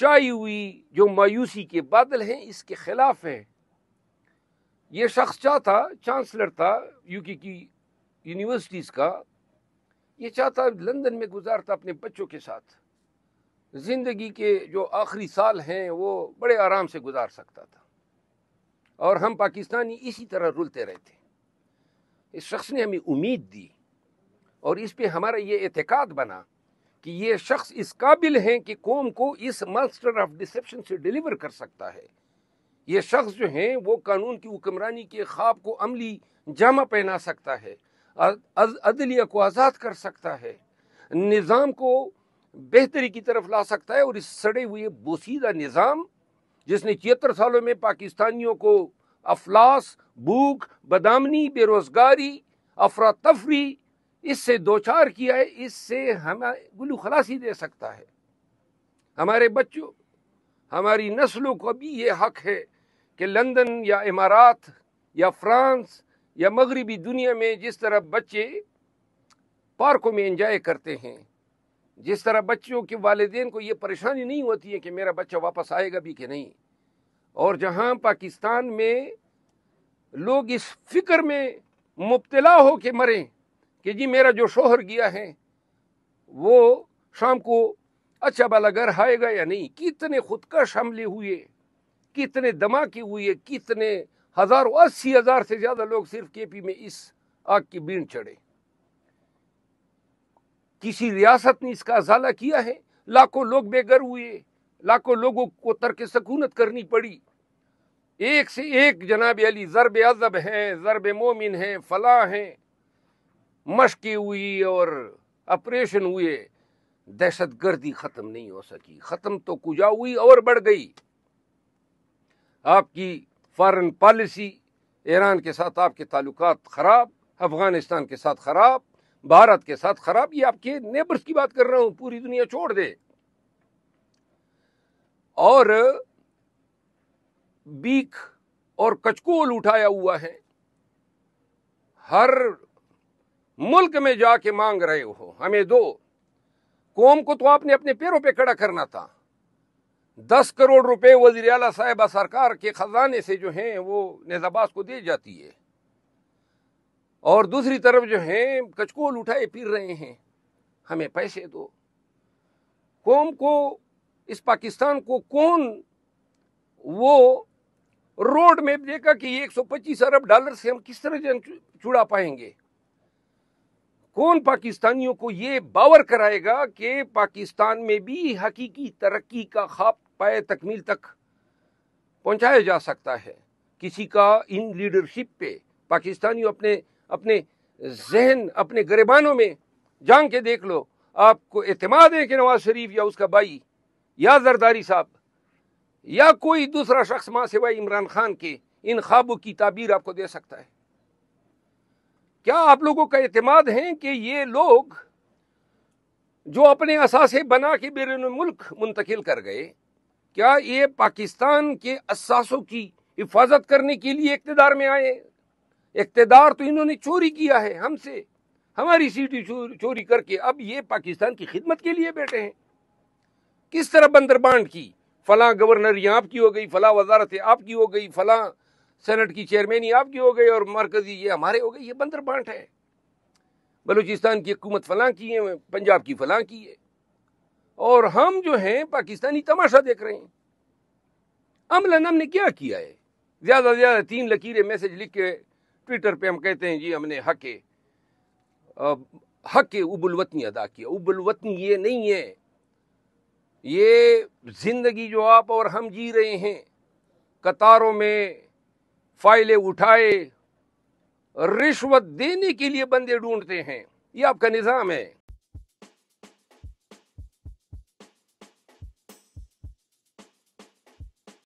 چائی ہوئی جو مایوسی کے بادل ہیں، اس کے خلاف ہے۔ یہ شخص چاہتا، چانسلر تھا یو کے کی یونیورسٹیز کا۔ یہ چاہتا لندن میں گزارتا اپنے بچوں کے ساتھ۔ زندگی کے جو آخری سال ہیں، وہ بڑے آرام سے گزار سکتا تھا۔ اور ہم پاکستانی اسی طرح رلتے رہتے۔ اس شخص نے ہمیں امید دی اور اس پہ ہمارا یہ اعتقاد بنا۔ کہ یہ شخص اس قابل ہیں کہ قوم کو اس ماسٹر آف ڈسپشن سے ڈیلیور کر سکتا ہے۔ یہ شخص جو ہیں وہ قانون کی حکمرانی کے خواب کو عملی جامع پہنا سکتا ہے عدلیہ کو آزاد کر سکتا ہے، نظام کو بہتری کی طرف لا سکتا ہے اور اس سڑے ہوئے بوسیدہ نظام، جس نے چیتر سالوں میں پاکستانیوں کو افلاس، بھوک، بدامنی، بے روزگاری، افراتفری اس سے دوچار کیا ہے، اس سے ہمیں گلو خلاصی دے سکتا ہے۔ ہمارے بچوں، ہماری نسلوں کو بھی یہ حق ہے کہ لندن یا امارات یا فرانس یا مغربی دنیا میں جس طرح بچے پارکوں میں انجوائے کرتے ہیں، جس طرح بچوں کے والدین کو یہ پریشانی نہیں ہوتی ہے کہ میرا بچہ واپس آئے گا بھی کہ نہیں۔ اور جہاں پاکستان میں لوگ اس فکر میں مبتلا ہو کے مریں کہ جی میرا جو شوہر گیا ہے، وہ شام کو اچھا بالا گھر آئے گا یا نہیں؟ کتنے خودکش حملے ہوئے، کتنے دھماکے ہوئے، کتنے ہزار اسی ہزار سے زیادہ لوگ صرف کے پی میں اس آگ کی بین چڑھے۔ کسی ریاست نے اس کا ازالہ کیا ہے؟ لاکھوں لوگ بے گھر ہوئے، لاکھوں لوگوں کو ترک سکونت کرنی پڑی۔ ایک سے ایک جناب علی، ضرب ادب ہیں، ضرب مومن ہیں، فلاں ہیں۔ مشقیں ہوئی اور آپریشن ہوئے، دہشت گردی ختم نہیں ہو سکی۔ ختم تو کجا ہوئی اور بڑھ گئی۔ آپ کی فارن پالیسی ایران کے ساتھ آپ کے تعلقات خراب، افغانستان کے ساتھ خراب، بھارت کے ساتھ خراب، یہ آپ کے نیبرز کی بات کر رہا ہوں، پوری دنیا چھوڑ دے۔ اور بیک اور کچکول اٹھایا ہوا ہے۔ ہر ملک میں جا کے مانگ رہے ہو، ہمیں دو۔ قوم کو تو آپ نے اپنے پیروں پہ کھڑا کرنا تھا۔ دس کروڑ روپے وزیر اعلیٰ صاحبہ سرکار کے خزانے سے جو ہیں وہ نظاباز کو دے جاتی ہے۔ اور دوسری طرف جو ہیں کچکول اٹھائے پھر رہے ہیں۔ ہمیں پیسے دو۔ قوم کو، اس پاکستان کو کون وہ روڈ میں دیکھا کہ ایک سو پچیس ارب ڈالر سے ہم کس طرح جن چڑا پائیں گے؟ کون پاکستانیوں کو یہ باور کرائے گا کہ پاکستان میں بھی حقیقی ترقی کا خواب پائے تکمیل تک پہنچایا جا سکتا ہے۔ کسی کا ان لیڈرشپ پہ پاکستانیوں اپنے اپنے ذہن، اپنے گریبانوں میں جان کے دیکھ لو۔ آپ کو اعتماد ہے کہ نواز شریف یا اس کا بھائی یا زرداری صاحب یا کوئی دوسرا شخص ماں سوائے عمران خان کے ان خوابوں کی تعبیر آپ کو دے سکتا ہے۔ کیا آپ لوگوں کا اعتماد ہے کہ یہ لوگ جو اپنے اثاثے بنا کے بیرون ملک منتقل کر گئے، کیا یہ پاکستان کے اثاثوں کی حفاظت کرنے کے لیے اقتدار میں آئے؟ اقتدار تو انہوں نے چوری کیا ہے، ہم سے، ہماری سیٹی چوری کر کے اب یہ پاکستان کی خدمت کے لیے بیٹھے ہیں۔ کس طرح بندر بانڈ کی؟ فلاں گورنر یہ آپ کی ہو گئی، فلاں وزارت آپ کی ہو گئی، فلاں سینٹ کی چیئرمین آپ کی ہو گئی اور مرکزی یہ ہمارے ہو گئی، یہ بندر بانٹ ہے۔ بلوچستان کی حکومت فلاں کی ہے، پنجاب کی فلاں کی ہے۔ اور ہم جو ہیں، پاکستانی تماشا دیکھ رہے ہیں۔ عمل ہم نے کیا کیا ہے؟ زیادہ سے زیادہ تین لکیریں میسج لکھ کے ٹویٹر پہ ہم کہتے ہیں جی ہم نے حق حق اب الوطنی ادا کیا۔ اب الوطنی یہ نہیں ہے۔ یہ زندگی جو آپ اور ہم جی رہے ہیں، قطاروں میں فائلیں اٹھائے رشوت دینے کے لیے بندے ڈھونڈتے ہیں۔ یہ آپ کا نظام ہے۔